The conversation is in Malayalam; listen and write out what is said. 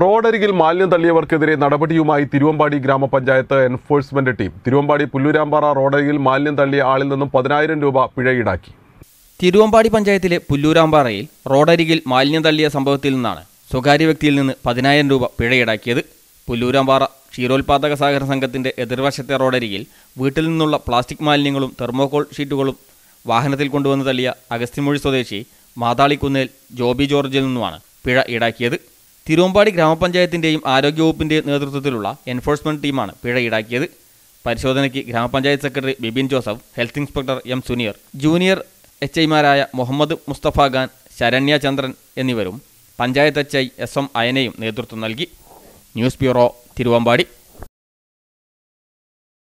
റോഡരികിൽ മാലിന്യം തള്ളിയവർക്കെതിരെ നടപടിയുമായി തിരുവമ്പാടി ഗ്രാമപഞ്ചായത്ത് എൻഫോഴ്സ്മെന്റ് ടീം. തിരുവമ്പാടി പുല്ലൂരാമ്പാറ റോഡരികിൽ മാലിന്യം തള്ളിയ ആളിൽ നിന്നും പതിനായിരം രൂപ പിഴ ഈടാക്കി തിരുവമ്പാടി പഞ്ചായത്തിലെ പുല്ലൂരാമ്പാറയിൽ റോഡരികിൽ മാലിന്യം തള്ളിയ സംഭവത്തിൽ നിന്നാണ് സ്വകാര്യ വ്യക്തിയിൽ നിന്ന് പതിനായിരം രൂപ പിഴ ഈടാക്കിയത് പുല്ലൂരാമ്പാറ ക്ഷീരോത്പാദക സഹകരണ സംഘത്തിന്റെ എതിർവശത്തെ റോഡരികിൽ വീട്ടിൽ നിന്നുള്ള പ്ലാസ്റ്റിക് മാലിന്യങ്ങളും തെർമോകോൾ ഷീറ്റുകളും വാഹനത്തിൽ കൊണ്ടുവന്ന് തള്ളിയ അഗസ്തിമൊഴി സ്വദേശി മാതാളിക്കുന്നേൽ ജോബി ജോർജിൽ നിന്നുമാണ് പിഴ ഈടാക്കിയത്. തിരുവമ്പാടി ഗ്രാമപഞ്ചായത്തിന്റെയും ആരോഗ്യവകുപ്പിന്റെയും നേതൃത്വത്തിലുള്ള എൻഫോഴ്സ്മെന്റ് ടീമാണ് പിഴ ഈടാക്കിയത്. പരിശോധനയ്ക്ക് ഗ്രാമപഞ്ചായത്ത് secretary Bibin Joseph health inspector M സുനിയർ junior H ഐമാരായ മുഹമ്മദ് മുസ്തഫ ഖാൻ ശരണ്യ ചന്ദ്രൻ എന്നിവരും panchayat H I S M അയനയും നേതൃത്വം നൽകി. News bureau Thiruvambady.